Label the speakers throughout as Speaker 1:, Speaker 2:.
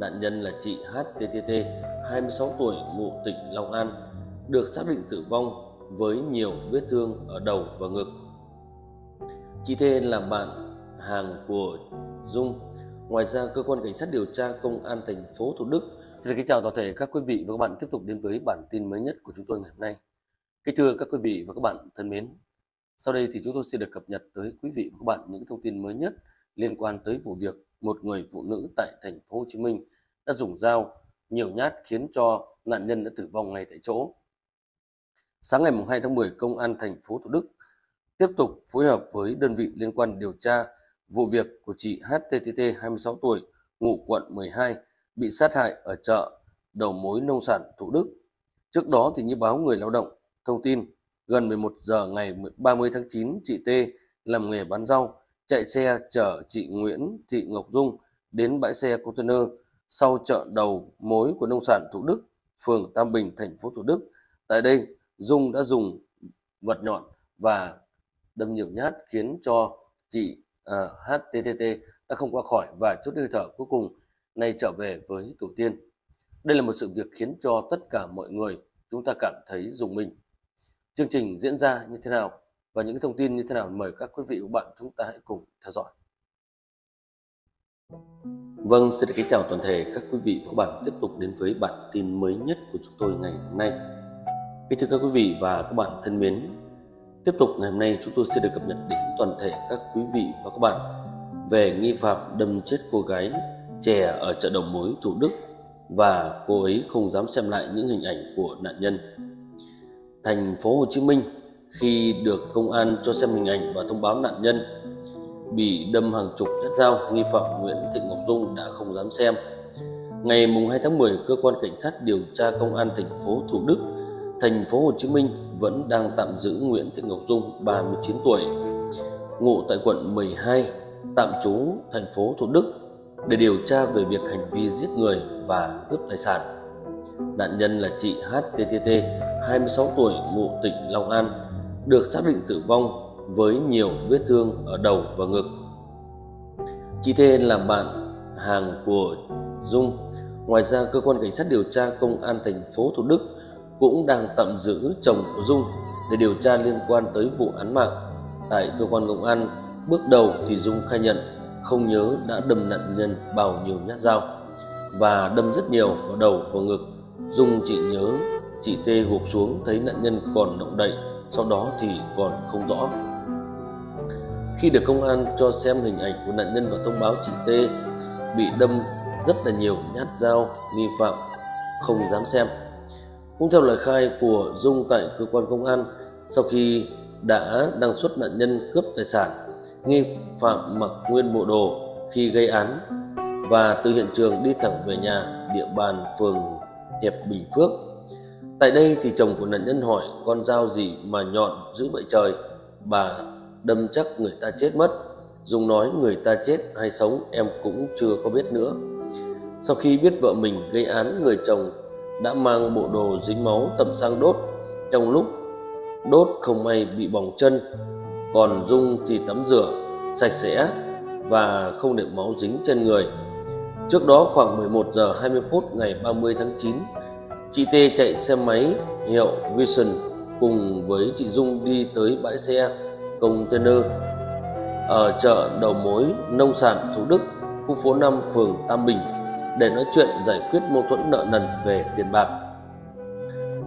Speaker 1: Nạn nhân là chị HTTT, 26 tuổi, ngụ tỉnh Long An, được xác định tử vong với nhiều vết thương ở đầu và ngực. Chị Thê là bạn hàng của Dung. Ngoài ra, cơ quan cảnh sát điều tra công an thành phố Thủ Đức xin kính chào toàn thể các quý vị và các bạn tiếp tục đến với bản tin mới nhất của chúng tôi ngày hôm nay. Kính thưa các quý vị và các bạn thân mến, sau đây thì chúng tôi sẽ được cập nhật tới quý vị và các bạn những thông tin mới nhất liên quan tới vụ việc một người phụ nữ tại thành phố Hồ Chí Minh đã dùng dao nhiều nhát khiến cho nạn nhân đã tử vong ngay tại chỗ. Sáng ngày 2 tháng 10, Công an thành phố Thủ Đức tiếp tục phối hợp với đơn vị liên quan điều tra vụ việc của chị HTTT 26 tuổi, ngụ quận 12, bị sát hại ở chợ đầu mối nông sản Thủ Đức. Trước đó thì như báo Người Lao động thông tin, gần 11 giờ ngày 30 tháng 9, chị T làm nghề bán rau, chạy xe chở chị Nguyễn Thị Ngọc Dung đến bãi xe container sau chợ đầu mối của nông sản Thủ Đức, phường Tam Bình, thành phố Thủ Đức. Tại đây, Dung đã dùng vật nhọn và đâm nhiều nhát khiến cho chị uh, à, HTTT đã không qua khỏi và chút hơi thở cuối cùng nay trở về với tổ tiên. Đây là một sự việc khiến cho tất cả mọi người chúng ta cảm thấy dùng mình. Chương trình diễn ra như thế nào và những cái thông tin như thế nào mời các quý vị và bạn chúng ta hãy cùng theo dõi. Vâng, xin được kính chào toàn thể các quý vị và các bạn tiếp tục đến với bản tin mới nhất của chúng tôi ngày hôm nay. Kính thưa các quý vị và các bạn thân mến, tiếp tục ngày hôm nay chúng tôi sẽ được cập nhật đến toàn thể các quý vị và các bạn về nghi phạm đâm chết cô gái trẻ ở chợ đầu mối Thủ Đức và cô ấy không dám xem lại những hình ảnh của nạn nhân. Thành phố Hồ Chí Minh khi được công an cho xem hình ảnh và thông báo nạn nhân bị đâm hàng chục nhát dao, nghi phạm Nguyễn Thị Ngọc Dung đã không dám xem. Ngày 2 tháng 10, cơ quan cảnh sát điều tra công an thành phố Thủ Đức, thành phố Hồ Chí Minh vẫn đang tạm giữ Nguyễn Thị Ngọc Dung, 39 tuổi, ngụ tại quận 12, tạm trú thành phố Thủ Đức để điều tra về việc hành vi giết người và cướp tài sản. Nạn nhân là chị HTTT, 26 tuổi, ngụ tỉnh Long An, được xác định tử vong với nhiều vết thương ở đầu và ngực. Chị Thê là bạn hàng của Dung. Ngoài ra, cơ quan cảnh sát điều tra công an thành phố Thủ Đức cũng đang tạm giữ chồng của Dung để điều tra liên quan tới vụ án mạng. Tại cơ quan công an, bước đầu thì Dung khai nhận không nhớ đã đâm nạn nhân bao nhiêu nhát dao và đâm rất nhiều vào đầu và ngực. Dung chỉ nhớ chị Tê gục xuống thấy nạn nhân còn động đậy, sau đó thì còn không rõ. Khi được công an cho xem hình ảnh của nạn nhân và thông báo chị T bị đâm rất là nhiều nhát dao, nghi phạm không dám xem. Cũng theo lời khai của Dung tại cơ quan công an, sau khi đã đăng xuất nạn nhân cướp tài sản, nghi phạm mặc nguyên bộ đồ khi gây án và từ hiện trường đi thẳng về nhà địa bàn phường Hiệp Bình Phước. Tại đây thì chồng của nạn nhân hỏi con dao gì mà nhọn giữ vậy trời. Bà đâm chắc người ta chết mất. Dung nói người ta chết hay sống em cũng chưa có biết nữa. Sau khi biết vợ mình gây án, người chồng đã mang bộ đồ dính máu tẩm sang đốt. Trong lúc đốt không may bị bỏng chân, còn Dung thì tắm rửa sạch sẽ và không để máu dính trên người. Trước đó khoảng 11 giờ 20 phút ngày 30 tháng 9, chị T chạy xe máy hiệu Vision cùng với chị Dung đi tới bãi xe container ở chợ đầu mối nông sản Thủ Đức, khu phố 5, phường Tam Bình để nói chuyện giải quyết mâu thuẫn nợ nần về tiền bạc.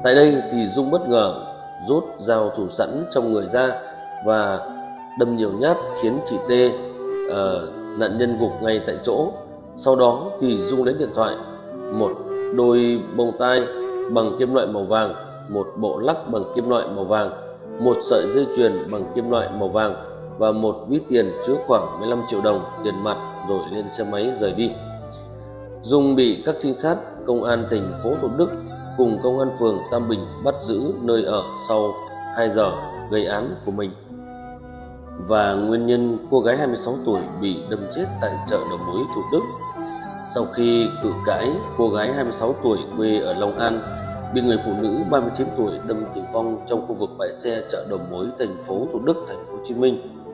Speaker 1: Tại đây thì Dung bất ngờ rút dao thủ sẵn trong người ra và đâm nhiều nhát khiến chị T uh, nạn nhân gục ngay tại chỗ. Sau đó thì Dung lấy điện thoại, một đôi bông tai bằng kim loại màu vàng, một bộ lắc bằng kim loại màu vàng một sợi dây chuyền bằng kim loại màu vàng và một ví tiền chứa khoảng 15 triệu đồng tiền mặt rồi lên xe máy rời đi. Dung bị các trinh sát công an thành phố Thủ Đức cùng công an phường Tam Bình bắt giữ nơi ở sau 2 giờ gây án của mình. Và nguyên nhân cô gái 26 tuổi bị đâm chết tại chợ đầu mối Thủ Đức. Sau khi cự cãi, cô gái 26 tuổi quê ở Long An bị người phụ nữ 39 tuổi đâm tử vong trong khu vực bãi xe chợ đầu mối thành phố Thủ Đức, thành phố Hồ Chí Minh.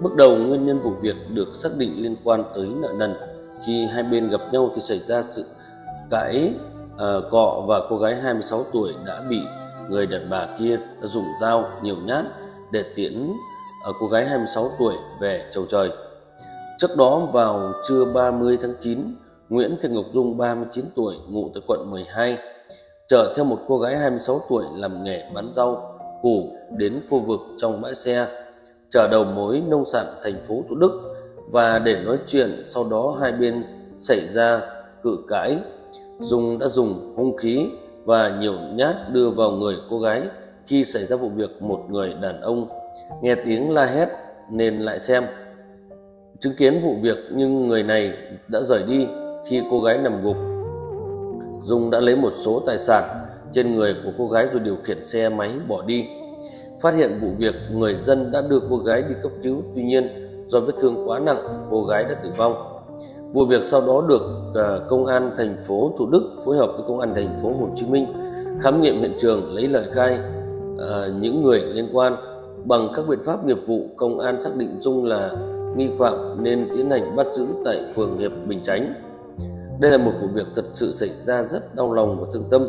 Speaker 1: Bước đầu nguyên nhân vụ việc được xác định liên quan tới nợ nần khi hai bên gặp nhau thì xảy ra sự cãi à, cọ và cô gái 26 tuổi đã bị người đàn bà kia đã dùng dao nhiều nhát để tiễn à, cô gái 26 tuổi về chầu trời. Trước đó vào trưa 30 tháng 9, Nguyễn Thị Ngọc Dung 39 tuổi ngụ tại quận 12 chở theo một cô gái 26 tuổi làm nghề bán rau củ đến khu vực trong bãi xe chở đầu mối nông sản thành phố Thủ Đức và để nói chuyện sau đó hai bên xảy ra cự cãi. Dung đã dùng hung khí và nhiều nhát đưa vào người cô gái khi xảy ra vụ việc một người đàn ông. Nghe tiếng la hét nên lại xem chứng kiến vụ việc nhưng người này đã rời đi khi cô gái nằm gục. Dung đã lấy một số tài sản trên người của cô gái rồi điều khiển xe máy bỏ đi. Phát hiện vụ việc, người dân đã đưa cô gái đi cấp cứu. Tuy nhiên, do vết thương quá nặng, cô gái đã tử vong. Vụ việc sau đó được à, công an thành phố thủ đức phối hợp với công an thành phố hồ chí minh khám nghiệm hiện trường, lấy lời khai à, những người liên quan. Bằng các biện pháp nghiệp vụ, công an xác định dung là nghi phạm nên tiến hành bắt giữ tại phường hiệp bình chánh. Đây là một vụ việc thật sự xảy ra rất đau lòng và thương tâm.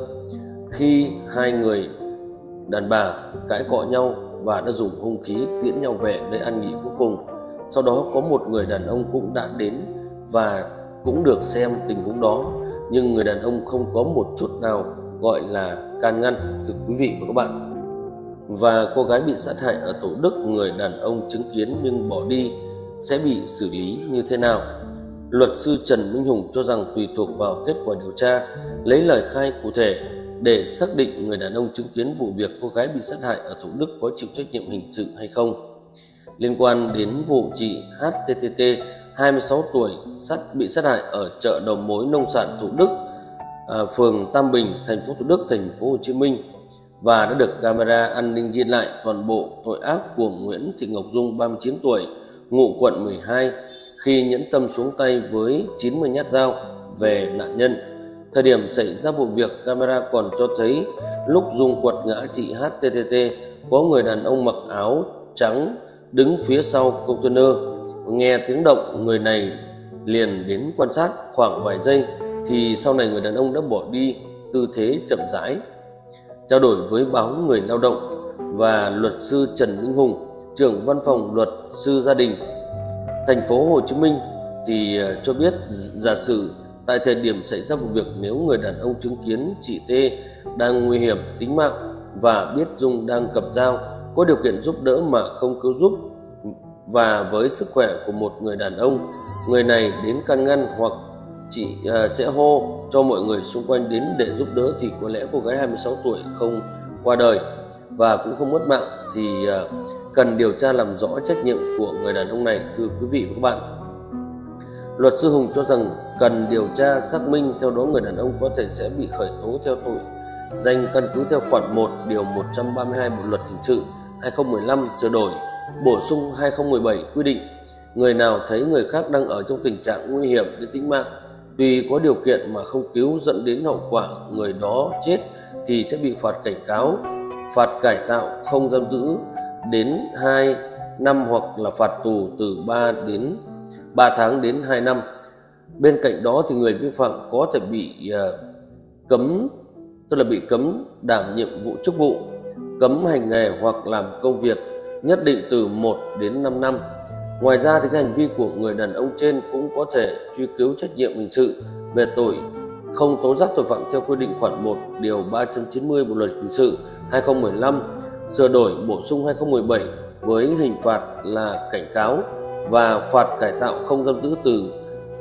Speaker 1: Khi hai người đàn bà cãi cọ nhau và đã dùng hung khí tiễn nhau về nơi ăn nghỉ cuối cùng. Sau đó có một người đàn ông cũng đã đến và cũng được xem tình huống đó, nhưng người đàn ông không có một chút nào gọi là can ngăn, thưa quý vị và các bạn. Và cô gái bị sát hại ở Tổ Đức, người đàn ông chứng kiến nhưng bỏ đi sẽ bị xử lý như thế nào? Luật sư Trần Minh Hùng cho rằng tùy thuộc vào kết quả điều tra lấy lời khai cụ thể để xác định người đàn ông chứng kiến vụ việc cô gái bị sát hại ở Thủ Đức có chịu trách nhiệm hình sự hay không. Liên quan đến vụ chị HTTT 26 tuổi sát bị sát hại ở chợ đầu mối nông sản Thủ Đức, à, phường Tam Bình, thành phố Thủ Đức, thành phố Hồ Chí Minh. Và đã được camera an ninh ghi lại toàn bộ tội ác của Nguyễn Thị Ngọc Dung 39 tuổi, ngụ quận 12 khi nhẫn tâm xuống tay với 90 nhát dao về nạn nhân Thời điểm xảy ra vụ việc, camera còn cho thấy lúc Dung quật ngã chị HTTT có người đàn ông mặc áo trắng đứng phía sau container. Nghe tiếng động, người này liền đến quan sát khoảng vài giây thì sau này người đàn ông đã bỏ đi tư thế chậm rãi. Trao đổi với báo Người Lao động và luật sư Trần Minh Hùng, trưởng văn phòng luật sư gia đình. Thành phố Hồ Chí Minh thì ờ, cho biết giả sử Tại thời điểm xảy ra vụ việc nếu người đàn ông chứng kiến chị T đang nguy hiểm tính mạng và biết Dung đang cầm dao có điều kiện giúp đỡ mà không cứu giúp và với sức khỏe của một người đàn ông người này đến can ngăn hoặc chị à, ờ, sẽ hô cho mọi người xung quanh đến để giúp đỡ thì có lẽ cô gái 26 tuổi không qua đời và cũng không mất mạng thì à, cần điều tra làm rõ trách nhiệm của người đàn ông này thưa quý vị và các bạn. Luật sư Hùng cho rằng cần điều tra xác minh theo đó người đàn ông có thể sẽ bị khởi tố theo tội danh căn cứ theo khoản 1 điều 132 Bộ luật hình sự 2015 sửa đổi, bổ sung 2017 quy định người nào thấy người khác đang ở trong tình trạng nguy hiểm đến tính mạng tùy có điều kiện mà không cứu dẫn đến hậu quả người đó chết thì sẽ bị phạt cảnh cáo, phạt cải tạo không giam giữ đến 2 năm hoặc là phạt tù từ 3 đến 3 tháng đến 2 năm. Bên cạnh đó thì người vi phạm có thể bị uh, cấm tức là bị cấm đảm nhiệm vụ chức vụ, cấm hành nghề hoặc làm công việc nhất định từ 1 đến 5 năm. Ngoài ra thì cái hành vi của người đàn ông trên cũng có thể truy cứu trách nhiệm hình sự về tội không tố giác tội phạm theo quy định khoản 1 điều 390 Bộ luật hình sự 2015 sửa đổi bổ sung 2017 với hình phạt là cảnh cáo và phạt cải tạo không giam giữ từ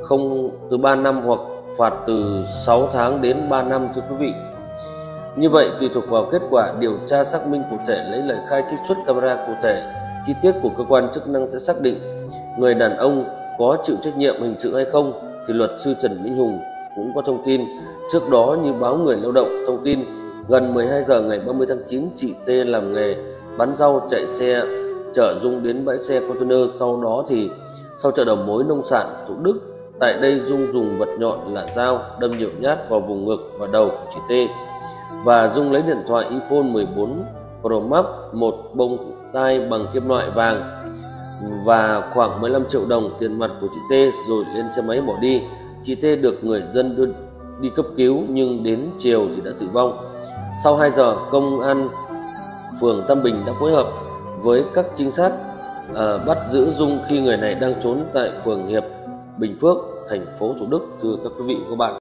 Speaker 1: không, từ 3 năm hoặc phạt từ 6 tháng đến 3 năm, thưa quý vị. Như vậy, tùy thuộc vào kết quả điều tra xác minh cụ thể lấy lời khai trích xuất camera cụ thể, chi tiết của cơ quan chức năng sẽ xác định người đàn ông có chịu trách nhiệm hình sự hay không thì luật sư Trần Minh Hùng cũng có thông tin trước đó, như báo người lao động thông tin gần 12 giờ ngày 30 tháng 9 chị T làm nghề, bán rau, chạy xe, chở Dung đến bãi xe container. Sau đó thì, sau chợ đầu mối nông sản Thủ Đức, tại đây Dung dùng vật nhọn là dao, đâm nhiều nhát vào vùng ngực và đầu của chị T. Và Dung lấy điện thoại, iPhone 14 Pro Max, một bông tai bằng kim loại vàng và khoảng 15 triệu đồng tiền mặt của chị T, rồi lên xe máy bỏ đi. Chị T được người dân đưa đi cấp cứu nhưng đến chiều thì đã tử vong. Sau 2 giờ, công an phường Tam Bình đã phối hợp với các trinh sát à, bắt giữ Dung khi người này đang trốn tại phường Hiệp, Bình Phước, thành phố Thủ Đức. Thưa các quý vị và các bạn,